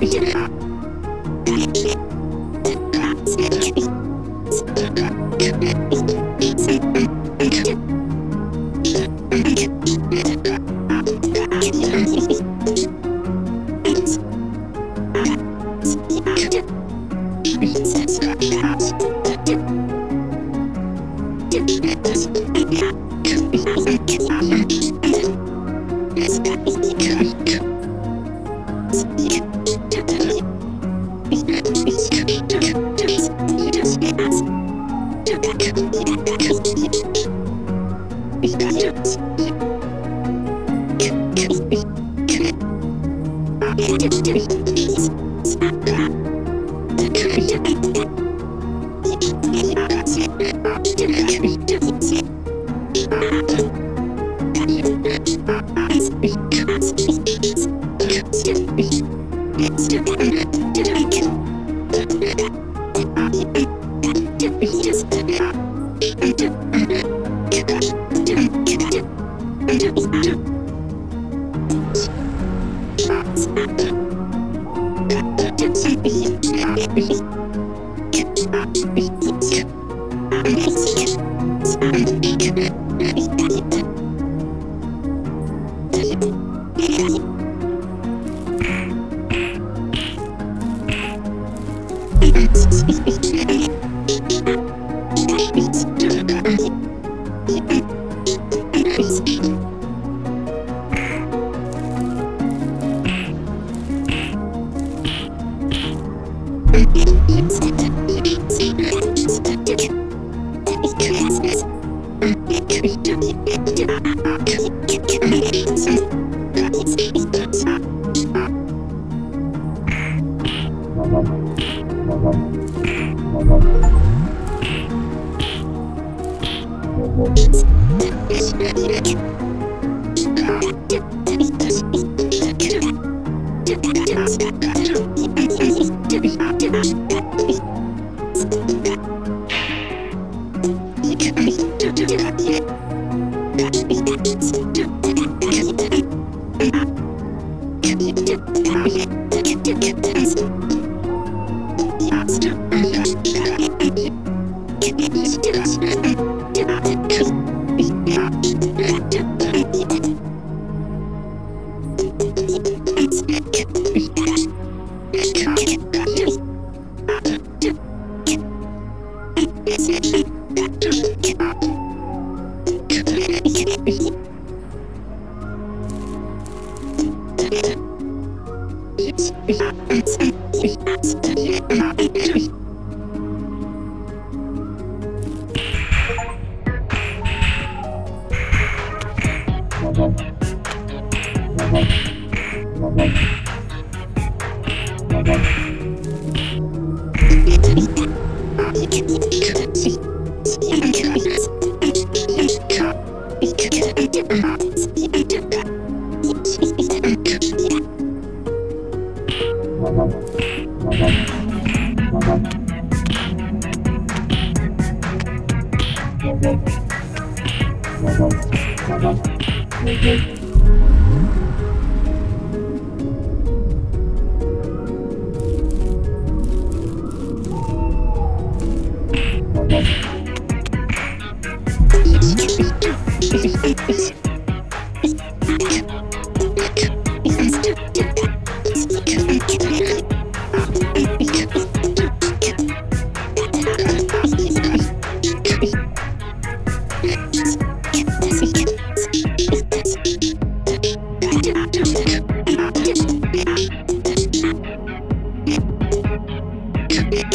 诶呀 Thank you.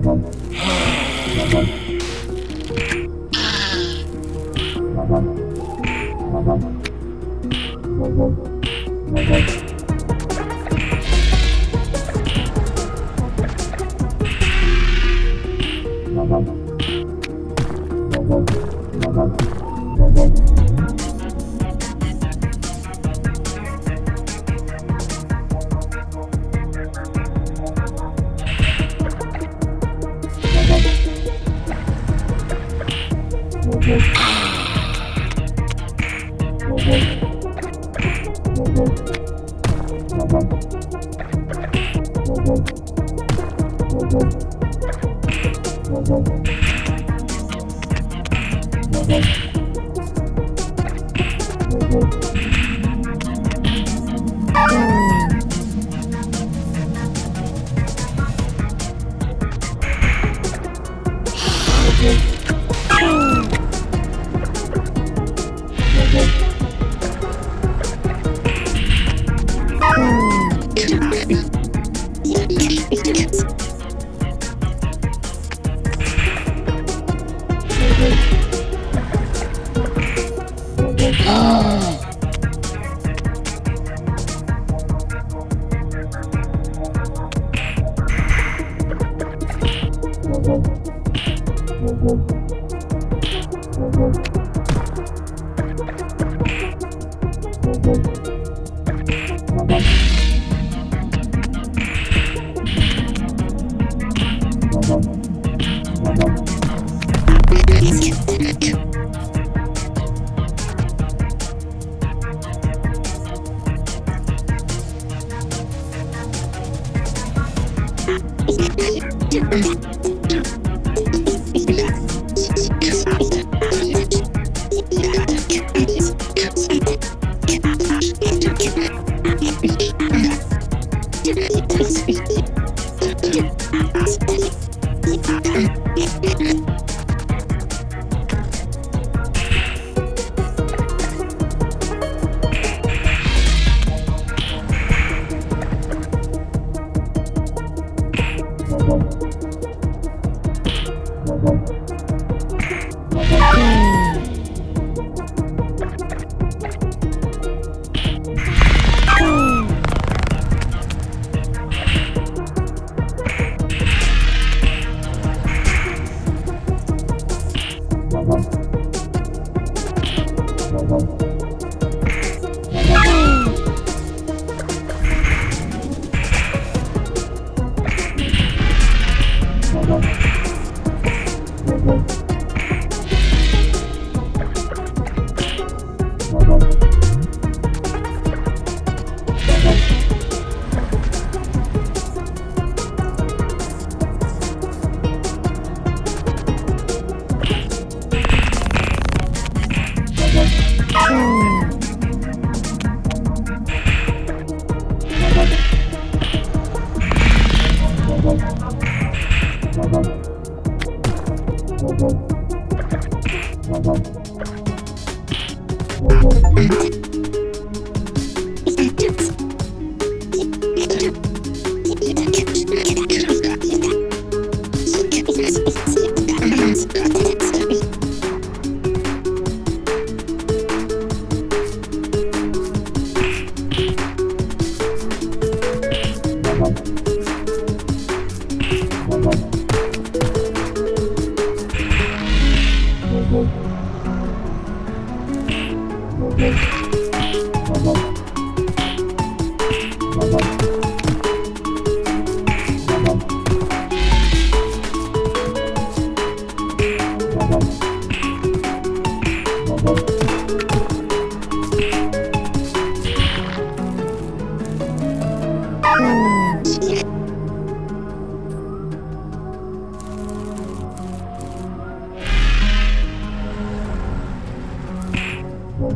Hey.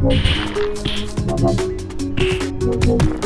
Tá Thank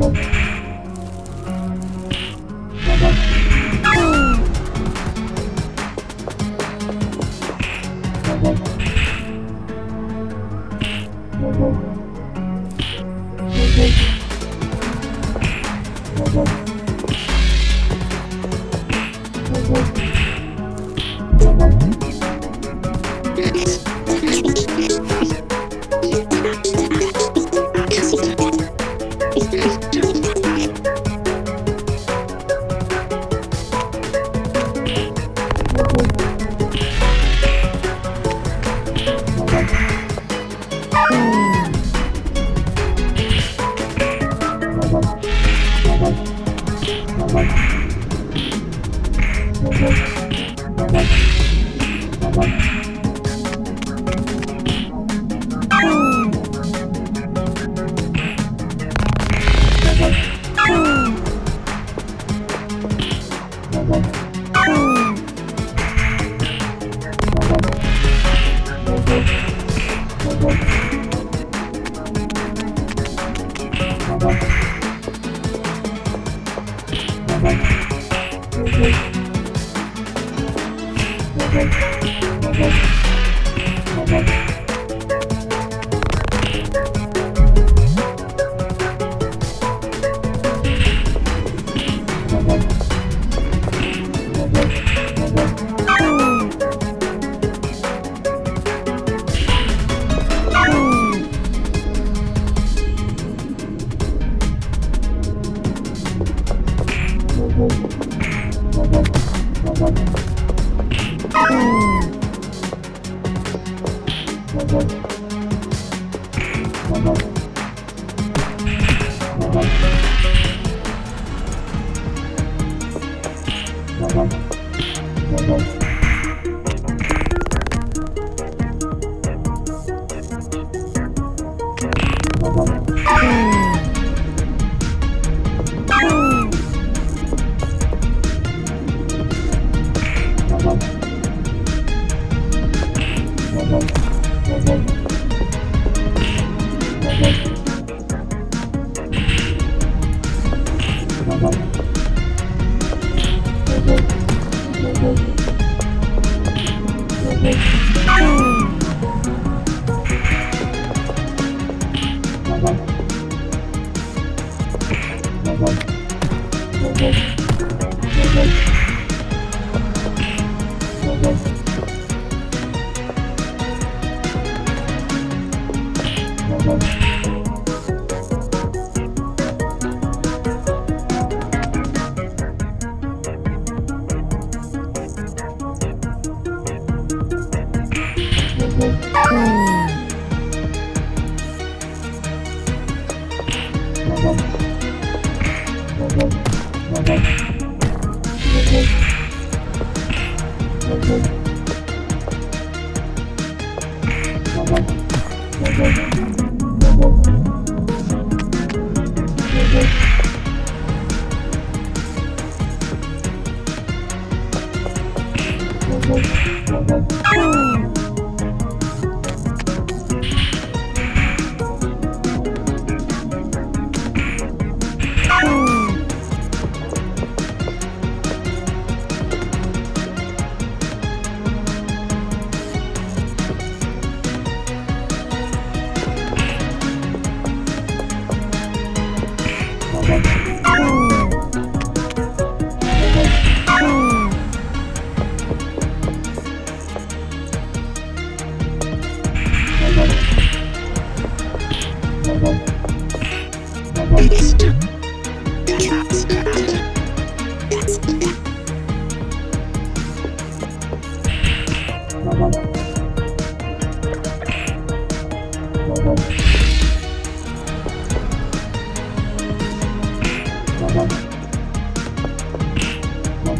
Thank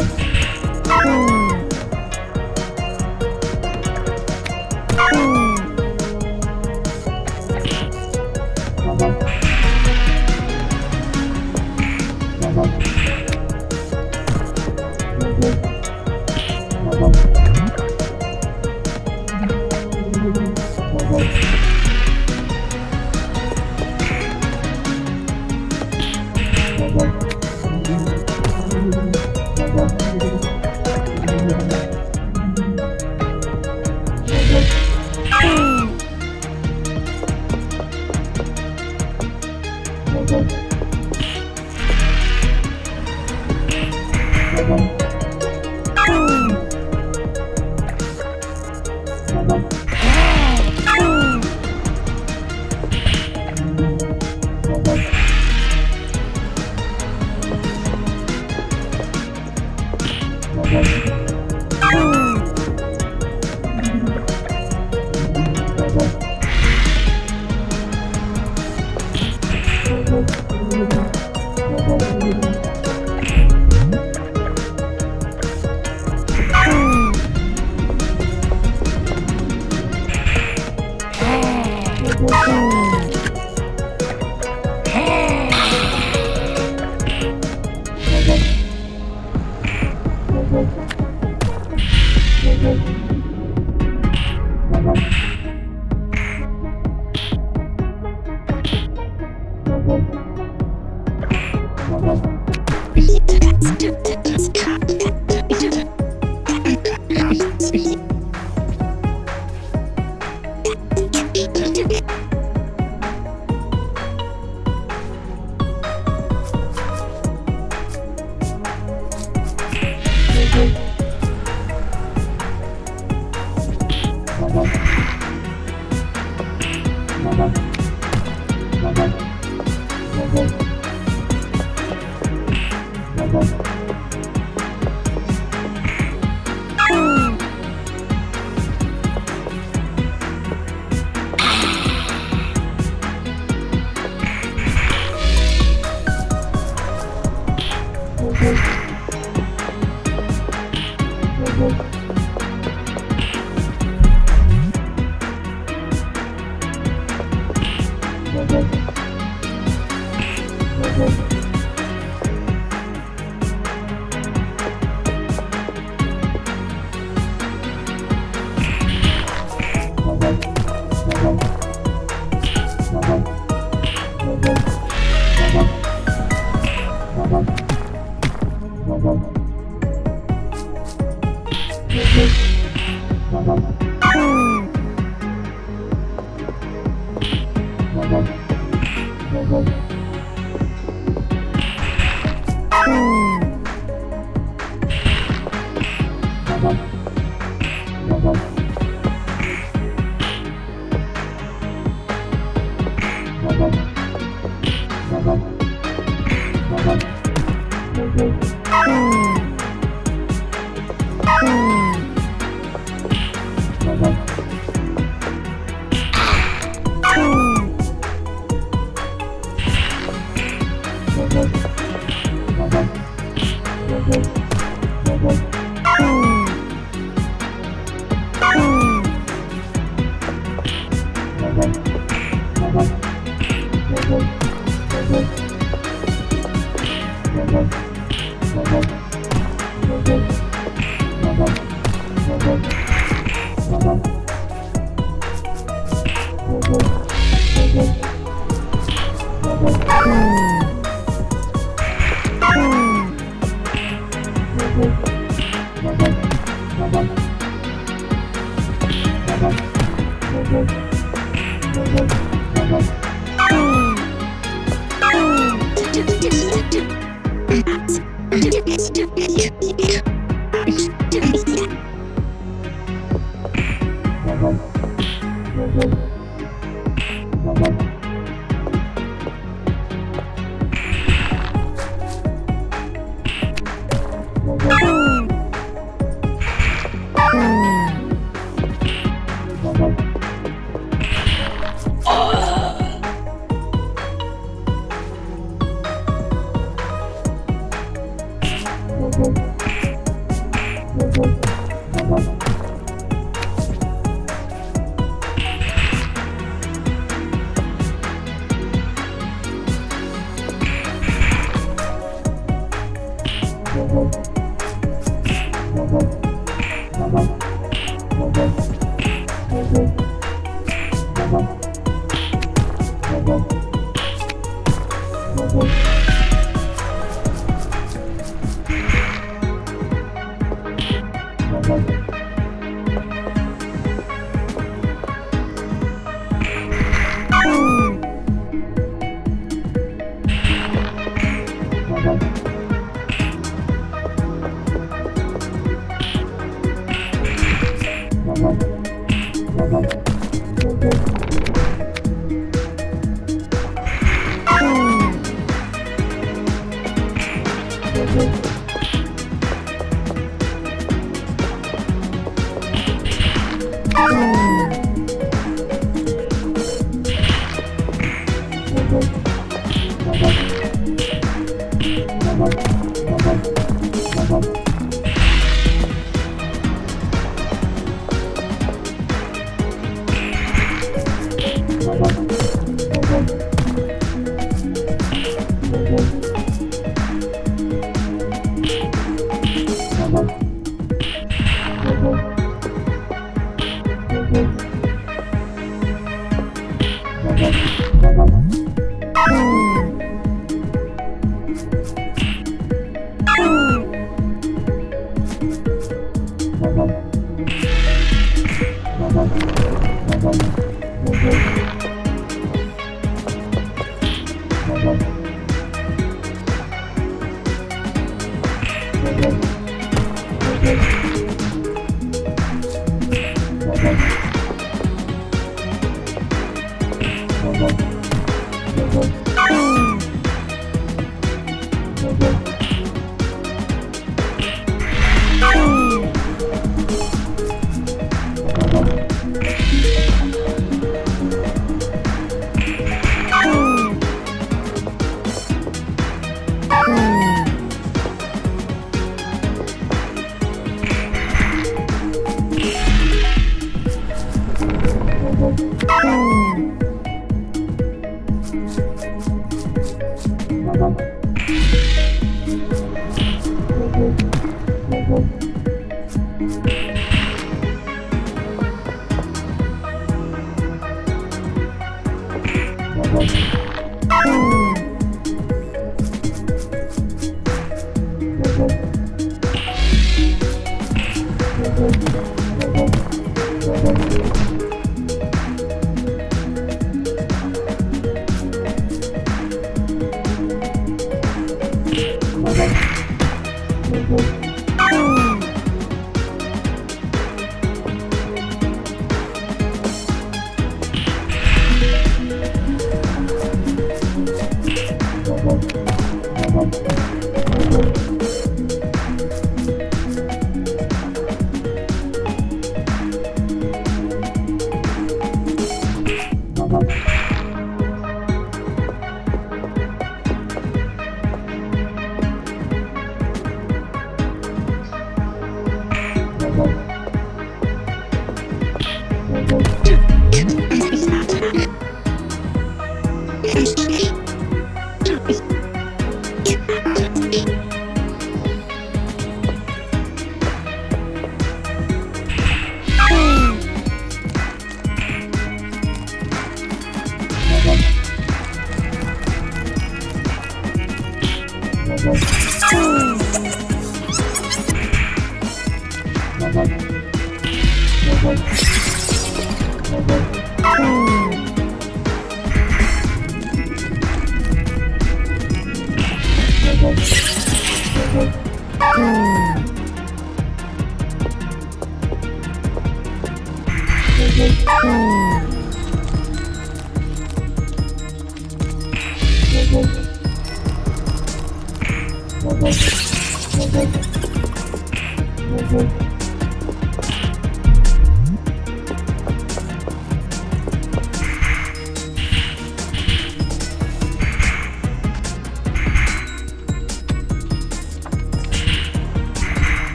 うん